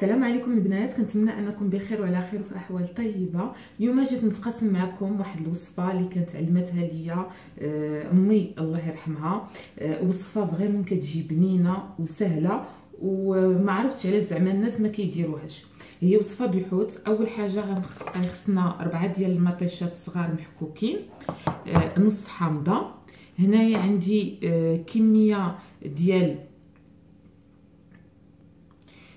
السلام عليكم البنات كنتمنى أنكم بخير وعلى خير وفي أحوال طيبة. اليوم جيت نتقاسم معكم واحد الوصفة اللي كانت علمتها ليا آه، أمي الله يرحمها. آه، وصفة فريمون كتجي بنينة وسهلة وما عرفتش علاش زعما الناس ما كيديروهاش. هي وصفة بالحوت أول حاجة غنخصنا أربعة ديال المطيشات صغار محكوكين آه، نص حامضة. هنايا عندي كمية ديال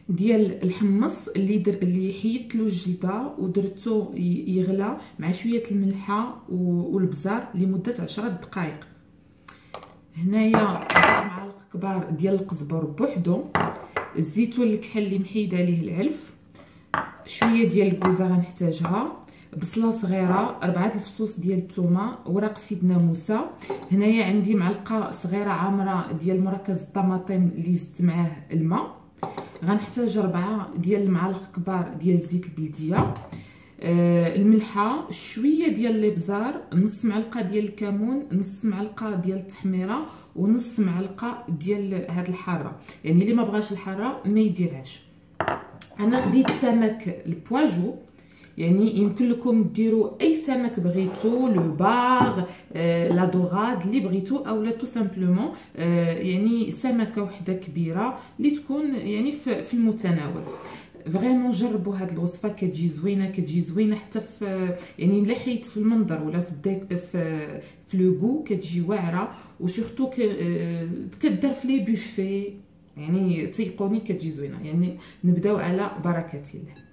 ديال الحمص اللي در اللي حيدت له الجلدة ودرتو يغلى مع شوية الملحة والبزار لمدة عشرة دقائق هنايا جوج معالق كبار ديال القزبر بوحدو. الزيتون الكحل اللي محيد عليه العلف. شوية ديال الكوزة غنحتاجها. بصلة صغيرة أربعة الفصوص ديال الثومه ورق سيدنا موسى. هنايا عندي معلقة صغيرة عامرة ديال مركز الطماطم اللي زدت معاه الماء. غنحتاج ربعة ديال المعالق كبار ديال زيت البلدية. آه الملحة شوية ديال الابزار نص معلقة ديال الكمون نص معلقة ديال التحميرة ونص معلقة ديال هاد الحارة. يعني اللي ما بغاش الحارة ما يديرهاش. أنا خديت سمك البواجو. يعني يمكن لكم ديروا أي سمك بغيتو لو باغ آه la daurade اللي بغيتو اولا tout simplement آه يعني سمكة وحدة كبيرة اللي تكون يعني في, المتناول. vraiment جربوا هاد الوصفة كتجي زوينة كتجي زوينة حتى في يعني إلا حيت في المنظر ولا في الديك في في لو كتجي واعرة و surtout كدار في les buffets يعني تيقوني كتجي زوينة. يعني نبداو على بركة الله.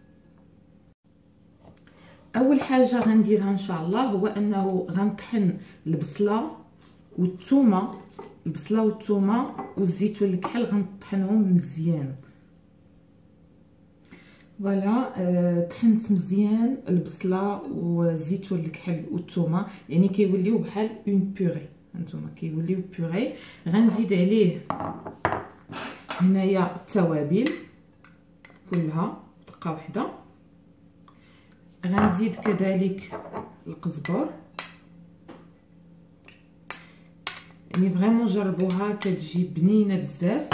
أول حاجة غنديرها إن شاء الله هو أنه غنطحن البصلة والثومه البصلة والثومه والزيتون الكحل غنطحنهم مزيان. voilà أه طحنت مزيان البصلة والزيتون الكحل والثومه يعني كيوليو بحال une purée هانتوما كيوليو purée غنزيد عليه هنايا التوابل كلها دقة واحدة. غنزيد كذلك القزبر. يعني فريمون جربوها كتجي بنينة بزاف.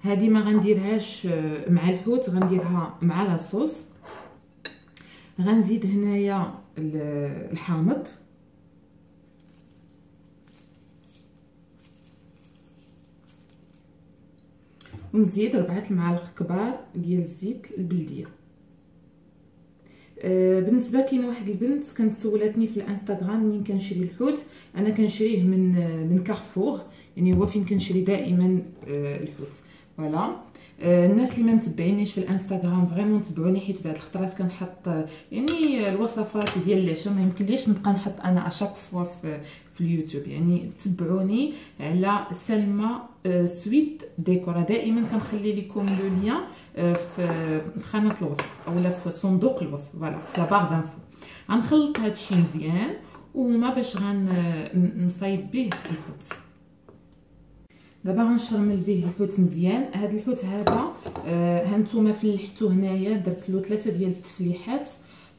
هذه ما غنديرهاش مع الحوت غنديرها مع لاصوص غنزيد هنايا الحامض. ونزيد ربعة المعالق كبار ديال الزيت البلدية. آه، بالنسبة كاينة واحد البنت كانت سولاتني في الانستغرام منين كنشري الحوت. أنا كنشريه من من كارفور يعني هو فين كنشري دائما آه، الحوت. voilà آه، الناس اللي ما متبعينيش في الانستغرام vraiment تبعوني حيت بعد الخطرات كنحط يعني الوصفات ديال العشاء ما يمكنليش نبقى نحط أنا à chaque fois في, في اليوتيوب. يعني تبعوني على سلمى Sweet Decor دائما كنخلي لكم le lien في خانة الوصف أولا في صندوق الوصف. voilà لا باغ دانفو غنخلط هادشي مزيان وما باش غنصايب به. الحوت دابا غنشرمل به الحوت مزيان. هذا الحوت هذا آه هانتوما فلحتو هنايا درت له ثلاثة ديال التفليحات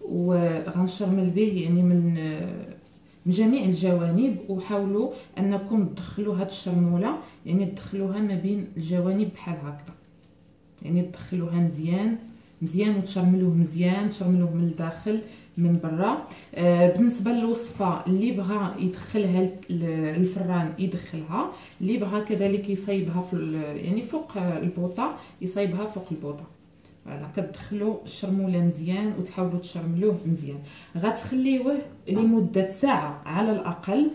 وغنشرمل به يعني من آه من جميع الجوانب. وحاولوا أنكم تدخلوا هاد الشرمولة يعني تدخلوها ما بين الجوانب بحال هكذا. يعني تدخلوها مزيان. مزيان وتشرملوه مزيان تشرملوه من الداخل من برا. آه بالنسبة للوصفة اللي بغى يدخلها الفران يدخلها اللي بغى كذلك يصايبها في يعني فوق البوطة يصايبها فوق البوطة. فوالا كتدخلوا الشرموله مزيان وتحاولوا تشرملوه مزيان. غتخليوه لمدة ساعة على الأقل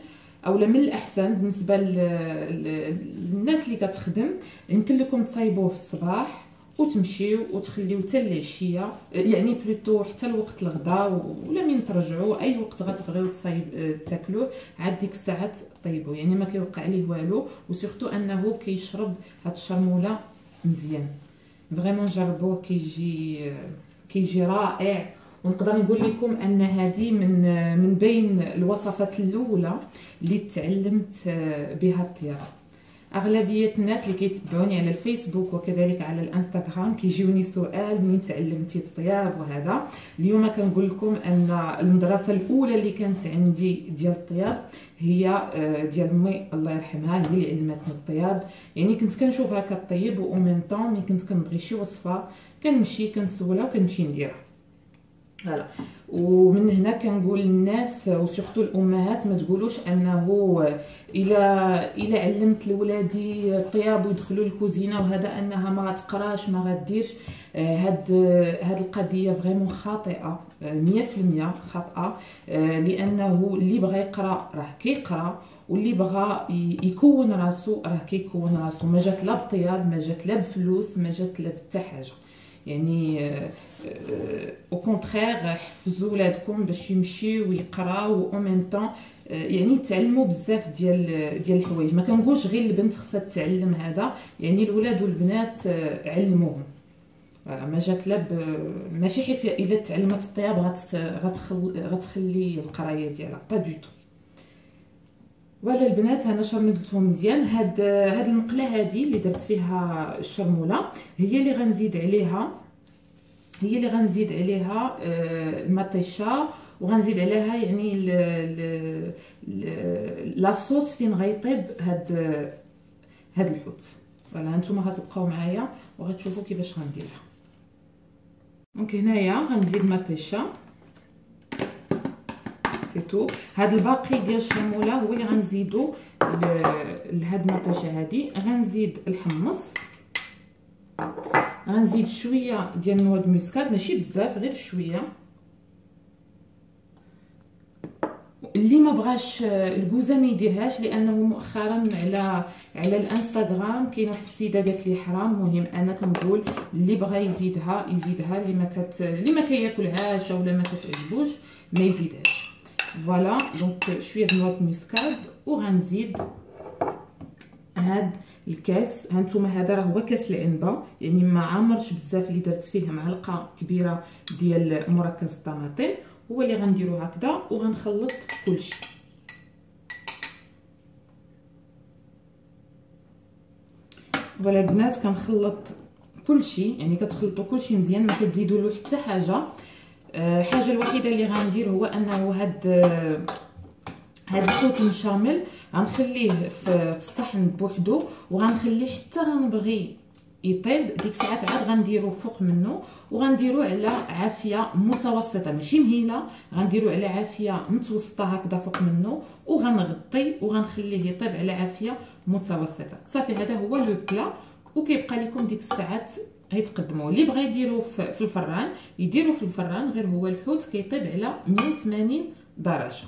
أولا من الأحسن بالنسبة للناس اللي كتخدم. يمكن لكم تصايبوه في الصباح وتمشيو وتخليو حتى العشية يعني plutôt حتى الوقت الغداء ولا من ترجعوا أي وقت غتبغيو تصايب تاكلوه عاد ديك الساعات طيبوا يعني ما كيوقع عليه والو و surtout أنه كيشرب هاد الشرمولة مزيان. vraiment جربوه كيجي كيجي رائع. ونقدر نقول لكم أن هذه من من بين الوصفات الأولى اللي تعلمت بها الطيارة. أغلبية الناس اللي كيتبعوني على الفيسبوك وكذلك على الإنستغرام كيجيوني سؤال منين تعلمتي الطياب وهذا. اليوم كنقول لكم أن المدرسة الأولى اللي كانت عندي ديال الطياب هي آه، ديال أمي الله يرحمها هي اللي علمتني الطياب. يعني كنت كنشوفها كطيب و ميم طون كنت كنبغي شي وصفة كنمشي كنسولها وكنمشي نديرها. voilà ومن هنا كنقول للناس و surtout الأمهات ما تقولوش أنه إلى إلى علمت لولادي الطياب ويدخلوا الكوزينة وهذا أنها ما غتقراش ما غديرش. هاد هاد القضية vraiment خاطئة 100% خاطئة. لأنه اللي بغى يقرأ راه كيقرأ واللي بغى يكون راسو راه كيكون راسو. ما جات لا بطياب ما جات لا بفلوس ما جات لا بتا حاجة. يعني au contraire حفزوا ولادكم باش يمشيو ويقراو au même temps يعني تعلموا بزاف ديال ديال الحوايج. ما كنقولش غير البنت خصها تتعلم هذا يعني الولاد والبنات علموهم. ما جات لا ماشي حيت إلا تعلمت الطياب غتخلي القراية ديالها. pas du tout ولا البنات أنا شرملتهم مزيان. هاد هاد المقلة هادي اللي درت فيها الشرمولة هي اللي غنزيد عليها. هي اللي غنزيد عليها آه، المطيشة وغنزيد عليها يعني la sauce فين غيطيب هاد هاد الحوت. voilà هانتوما غتبقاو معايا وغتشوفوا كيفاش غنديرها. donc هنايا غنزيد مطيشه surtout هاد الباقي ديال الشرمولة هو اللي غنزيدو لهاد المطيشه هادي. غنزيد الحمص. غنزيد شوية ديال نواد المسكات ماشي بزاف غير شوية. اللي ما بغاش الكوزه ما يديرهاش لأنه مؤخرا على على الإنستغرام كاينة واحد السيده قالت لي حرام. مهم أنا كنقول اللي بغى يزيدها يزيدها اللي ما كت اللي ما كياكلهاش ولا ما كتعجبوش ما يزيدهاش. voilà donc شوية noix muscade وغنزيد هاد الكاس هانتوما هذا راه هو كاس العنبة يعني ما عامرش بزاف اللي درت فيه معلقه كبيرة ديال مركز الطماطم. هو اللي غنديرو هكذا وغنخلط كلشي. voilà البنات كنخلط كلشي. يعني كتخلطوا كلشي مزيان ما كتزيدوا له حتى حاجة. الحاجة الوحيدة اللي غندير هو أنه هاد هاد الحوت المشامل غنخليه في الصحن بوحدو وغنخليه حتى غنبغي يطيب. ديك الساعات عاد غنديرو فوق منه وغنديرو على عافية متوسطة ماشي مهيلة غنديرو على عافية متوسطة هكذا فوق منه وغنغطي وغنخليه يطيب على عافية متوسطة. صافي هذا هو لو بلا. وكيبقى لكم ديك الساعات غيتقدموا. اللي بغى يديرو في الفران يديرو في الفران غير هو الحوت كيطيب على 180 درجة.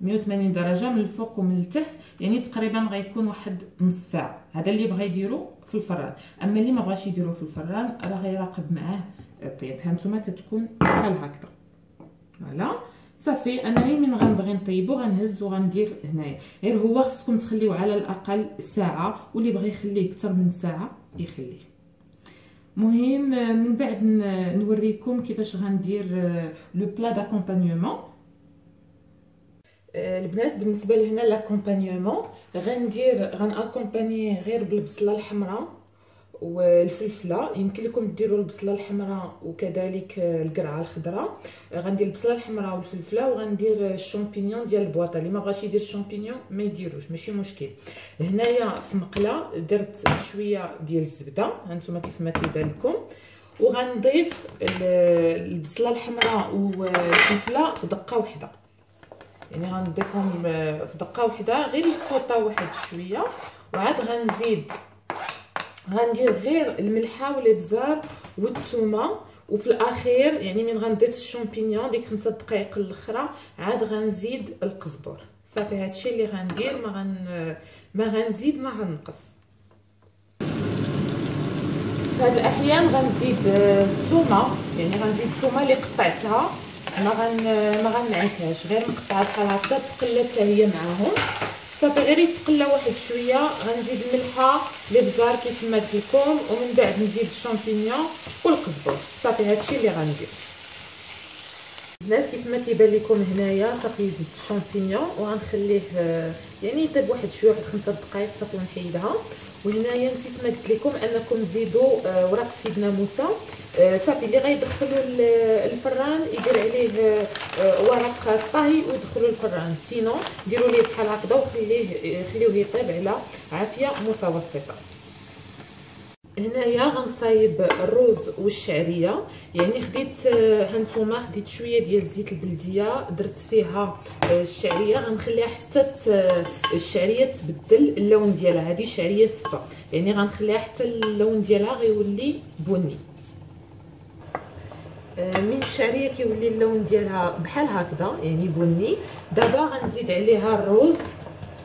180 درجة من الفوق ومن التحت يعني تقريبا غيكون واحد نص ساعة. هذا اللي بغى يديرو في الفران. أما اللي ما بغاش يديرو في الفران راه غيراقب معاه الطيب. هانتوما كتكون بحال هكذا. فوالا. صافي أنا غير من غنبغي نطيبو غنهز وغندير هنايا. غير هو خصكم تخليوه على الأقل ساعة واللي بغى يخليه أكثر من ساعة يخليه. مهم من بعد نوريكم كيفاش غندير le plat d'accompagnement البنات بالنسبة لهنا l'accompagnement غندير غن accompagner غير بالبصلة الحمراء. والفلفلة. يمكن لكم ديروا البصلة الحمراء وكذلك القرعة الخضراء. غندير البصلة الحمراء والفلفلة وغندير الشامبينيون ديال البواطة. اللي ما بغاش يدير الشامبينيون ما يديروش ماشي مشكل. هنايا في مقلة درت شوية ديال الزبدة. هانتوما كيف ما كيبان لكم. وغنضيف البصلة الحمراء والفلفلة في دقة واحدة يعني غنضيفهم في دقة واحدة غير يسوطاو واحد شوية. وعاد غنزيد غندير غير الملحة والإبزار والثومه وفي الأخير يعني من غنضيف الشامبينيون ديك خمسة دقائق الأخرى عاد غنزيد القزبر صافي هادشي اللي غندير ما غن ما غنزيد ما غنقص. في هاد الأحيان غنزيد الثومه يعني غنزيد الثومه اللي قطعتها. ما غن ما غنعكهاش. غير مقطعة بحال هكا تقلات حتى هي معاهم. صافي غير يتقلى واحد شوية غنزيد الملحه الابزار كيف ما قلت ومن بعد نزيد الشامبينيون والقزبر. صافي هادشي اللي غندير الناس كيف ما كيبان لكم هنايا صافي زدت الشامبينيون وغنخليه يعني يطيب واحد شوية واحد خمسة دقائق صافي ونحيدها. وهنايا نسيت ما قلت لكم أنكم تزيدوا وراق سيدنا موسى. صافي اللي غيدخلوا الفران يدير عليه ورق الطهي ويدخلوا الفران. سينو ديروا ليه بحال هكذا وخليه خليوه يطيب على عافية متوسطة. هنايا غنصايب الرز والشعرية. يعني خديت هانتوما خديت شوية ديال الزيت البلدية درت فيها الشعرية. غنخليها حتى الشعرية تبدل اللون ديالها. هذه شعرية صفا يعني غنخليها حتى اللون ديالها غيولي بني. من الشعريه كيولي اللون ديالها بحال هكذا يعني بني. دابا غنزيد عليها الرز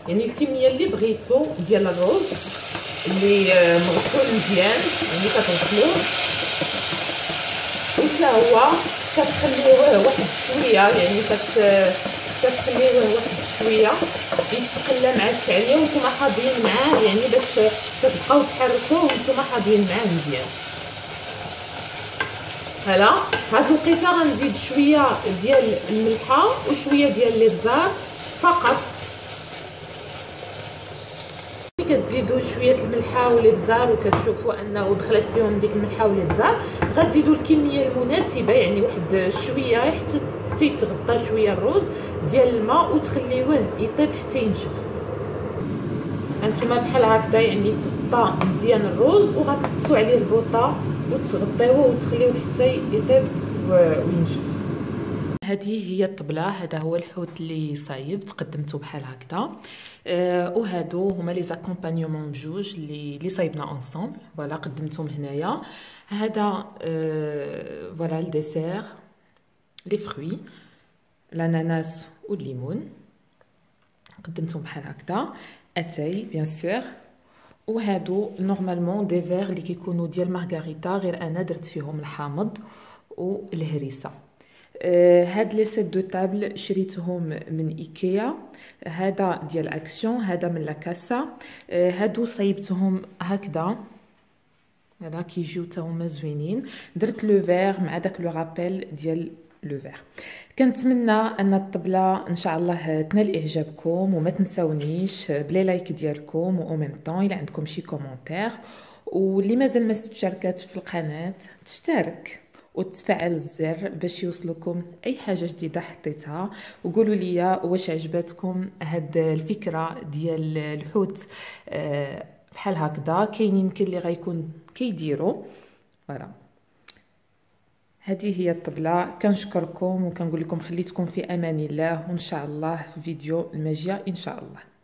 يعني الكمية اللي بغيتو ديال الرز اللي مغسول مزيان يعني كتغسلوه وحتى هو كتخليوه واحد شوية يعني كت كتخليوه واحد شوية. يتقلى مع الشعرية وأنتم حاضرين معاه يعني باش تبقاو تحركوه وأنتم حاضرين معاه مزيان. هلا هاد الوقيته غنزيد شوية ديال الملحة وشوية ديال الابزار فقط. كتزيدوا شوية الملحة والابزار وكتشوفوا أنه دخلت فيهم ديك الملحة والابزار غتزيدوا الكمية المناسبة يعني واحد شوية حتى يتغطى شوية الرز ديال الماء وتخليوه يطيب حتى ينشف. هانتوما بحال هكذا يعني تغطى مزيان الرز وغتقصوا عليه البوطة. وتغطيوه وتخليوه حتى يطيب وينشف هذه هي الطبلة هذا هو الحوت اللي صايب قدمته بحال هكذا. أه وهادو هما les accompagnements بجوج اللي اللي صايبنا ensemble voilà قدمتهم هنايا. هذا أه voilà ال dessert les fruits الاناناس والليمون قدمتهم بحال هكذا. أتاي bien sûr وهادو normalement des verres اللي كيكونوا ديال مارغريتا غير أنا درت فيهم الحامض والهريسه آه هاد les sets de table شريتهم من إيكيا. هذا ديال أكسيون هذا من لاكاسا آه هادو صايبتهم هكذا. هذا كيجيو حتى هما زوينين. درت le verre مع داك le rappel ديال le verre كنتمنى أن الطبلة إن شاء الله تنال إعجابكم وما تنساونيش ب les likes ديالكم و même temps إلا عندكم شي commentaire. واللي مازال ما تشاركاتش في القناة تشترك وتفعل الزر باش يوصلكم أي حاجة جديدة حطيتها. وقولوا لي واش عجبتكم هاد الفكرة ديال الحوت بحال هكذا. كاين يمكن اللي غيكون كيديروا. فوالا. هذه هي الطبلة. كنشكركم وكنقول لكم خليتكم في أمان الله وإن شاء الله في فيديو المجيء إن شاء الله.